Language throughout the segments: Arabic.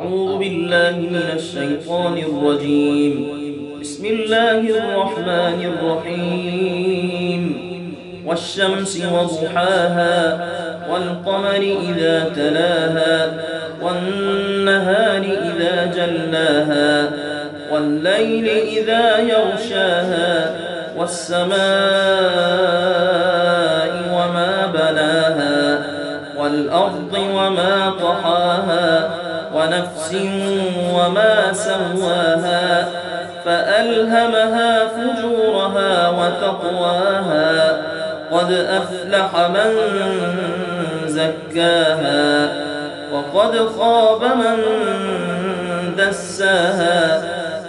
أعوذ بالله من الشيطان الرجيم. بسم الله الرحمن الرحيم. والشمس وضحاها والقمر إذا تلاها والنهار إذا جلاها والليل إذا يغشاها والسماء وما بلاها والأرض وما طحاها ونفس وما سواها فألهمها فجورها وتقواها قد أفلح من زكاها وقد خاب من دساها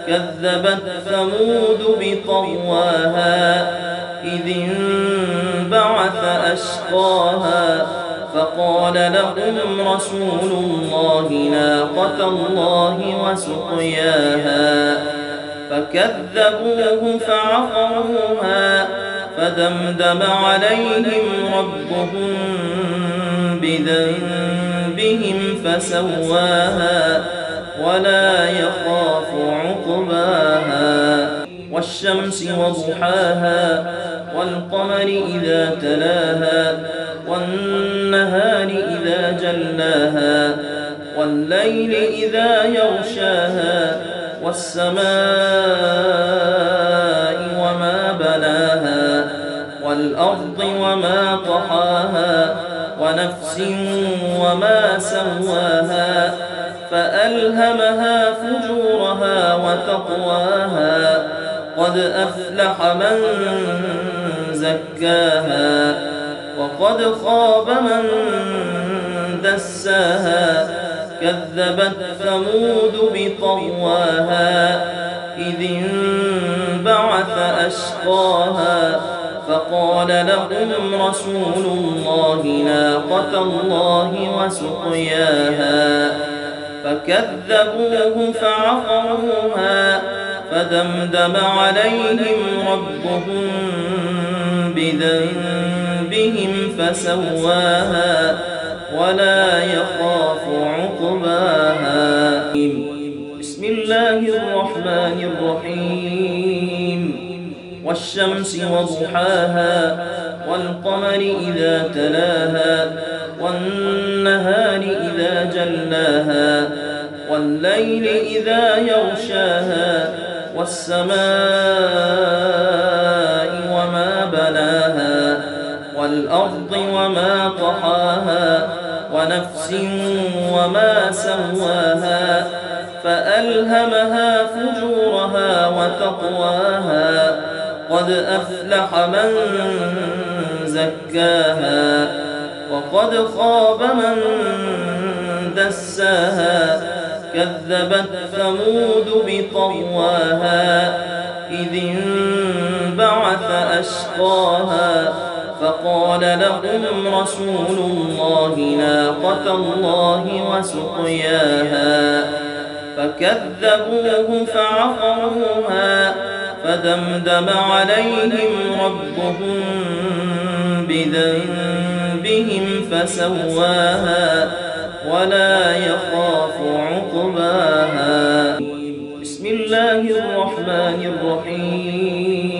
كذبت ثمود بطواها إذ انبعث أشقاها فقال لهم رسول الله ناقة الله وسقياها. فكذبوه فعقروها فدمدم عليهم ربهم بذنبهم فسواها ولا يخاف عقباها. والشمس وضحاها والقمر إذا تلاها والنهار إذا جلاها والليل إذا يغشاها والسماء وما بلاها والأرض وما طحاها ونفس وما سواها فألهمها فجورها وتقواها قد أفلح من زكاها. وقد خاب من دساها كذبت ثمود بطواها إذ انبعث أشقاها فقال لهم رسول الله ناقة الله وسقياها. فكذبوه فعقروها فدمدم عليهم ربهم بذنبهم فسواها ولا يخاف عقباها. بسم الله الرحمن الرحيم. والشمس وضحاها والقمر إذا تلاها والنهار إذا جلاها والليل إذا يغشاها والسماء وما بلاها والأرض وما طحاها ونفس وما سواها فألهمها فجورها وتقواها قد أفلح من زكاها وقد خاب من دساها كذبت ثمود بطواها إذ انبعث أشقاها فقال لهم رسول الله ناقة الله وسقياها. فكذبوه فعقروها فدمدم عليهم ربهم بذنبهم فسواها ولا يخاف عقباها. بسم الله الرحمن الرحيم.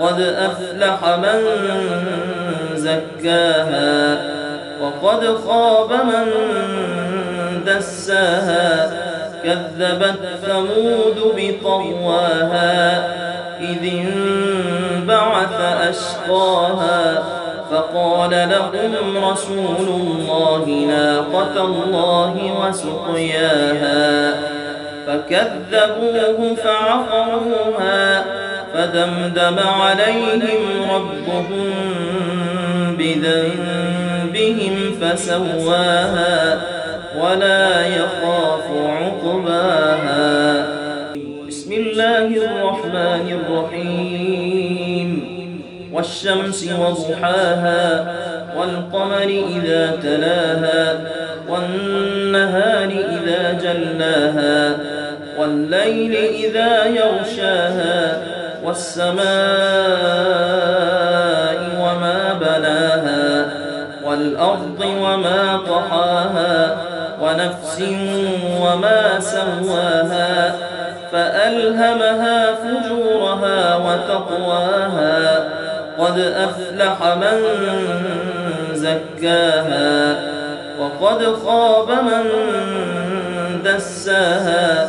قد أفلح من زكاها وقد خاب من دساها كذبت ثمود بطواها إذ انبعث أشقاها فقال لهم رسول الله ناقة الله وسقياها فكذبوه فعقروها فدمدم عليهم ربهم بذنبهم فسواها ولا يخاف عقباها. بسم الله الرحمن الرحيم. والشمس وضحاها والقمر إذا تلاها والنهار إذا جلاها والليل إذا يغشاها والسماء وما بلاها والأرض وما طحاها ونفس وما سواها فألهمها فجورها وتقواها قد أفلح من زكاها وقد خاب من دساها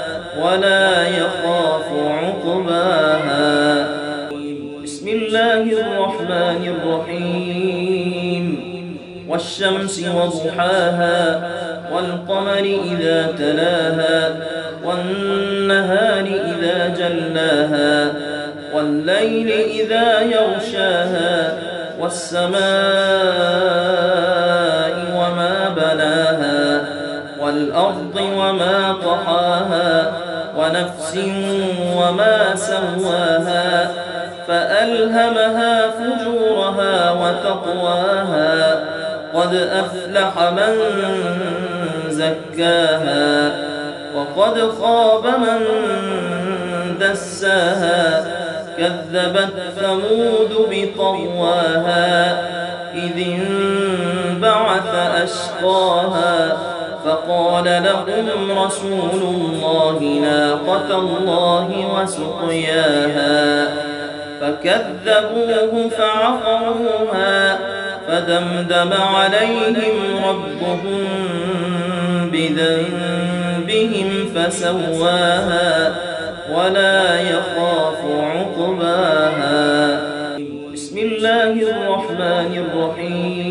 ولا يخاف عقباها. بسم الله الرحمن الرحيم. والشمس وضحاها والقمر إذا تلاها والنهار إذا جلاها والليل إذا يغشاها والسماء وما بلاها والأرض وما طحاها. ونفس وما سواها فألهمها فجورها وتقواها قد أفلح من زكاها وقد خاب من دساها كذبت ثمود بطواها إذ انبعث أشقاها. فقال لهم رسول الله ناقة الله وسقياها. فكذبوه فعقروها فدمدم عليهم ربهم بذنبهم فسواها ولا يخاف عقباها. بسم الله الرحمن الرحيم.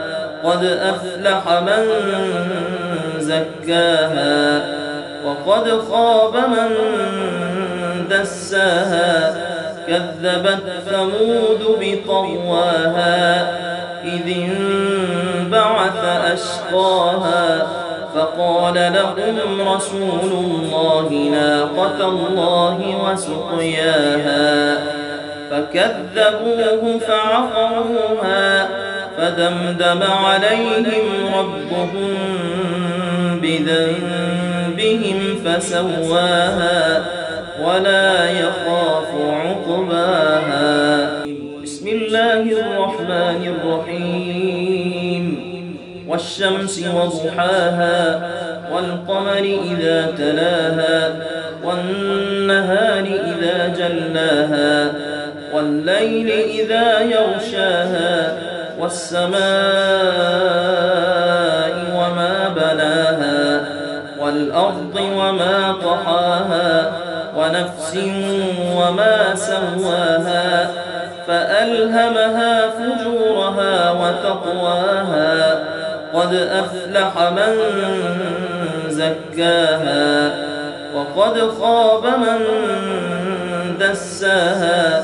قد أفلح من زكاها وقد خاب من دساها كذبت ثمود بطواها إذ انبعث أشقاها فقال لهم رسول الله ناقة الله وسقياها فكذبوه فعقروها فدمدم عليهم ربهم بذنبهم فسواها ولا يخاف عقباها. بسم الله الرحمن الرحيم. والشمس وضحاها والقمر إذا تلاها والنهار إذا جلاها والليل إذا يغشاها والسماء وما بلاها والأرض وما طحاها ونفس وما سواها فألهمها فجورها وتقواها قد أفلح من زكاها وقد خاب من دساها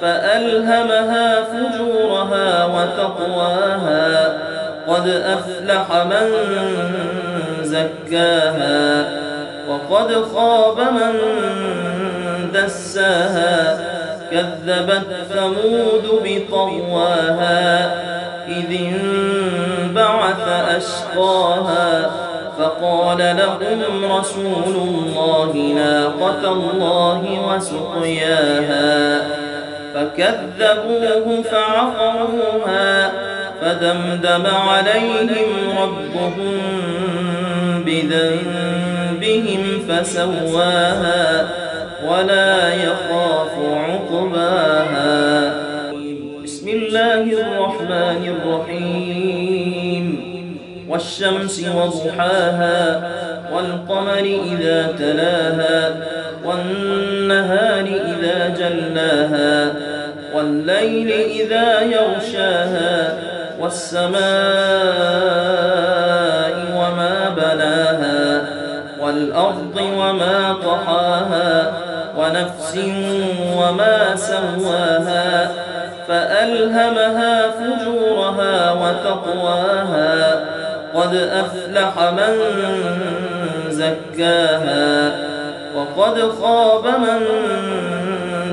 فألهمها فجورها وتقواها. قد أفلح من زكاها وقد خاب من دساها. كذبت ثمود بطواها إذ انبعث أشقاها. فقال لهم رسول الله ناقة الله وسقياها. فكذبوه فعقروها فدمدم عليهم ربهم بذنبهم فسواها ولا يخاف عقباها. بسم الله الرحمن الرحيم. والشمس وضحاها والقمر إذا تلاها والنهار جلاها والليل إذا يغشاها والسماء وما بناها والأرض وما طحاها ونفس وما سواها فألهمها فجورها وتقواها قد أفلح من زكاها وقد خاب من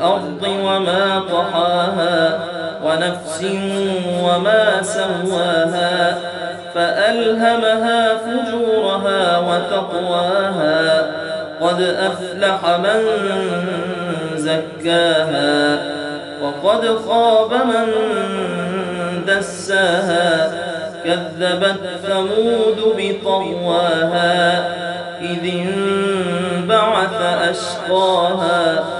والأرض وما طحاها ونفس وما سواها فألهمها فجورها وتقواها قد أفلح من زكاها وقد خاب من دساها كذبت ثمود بطواها إذ انبعث أشقاها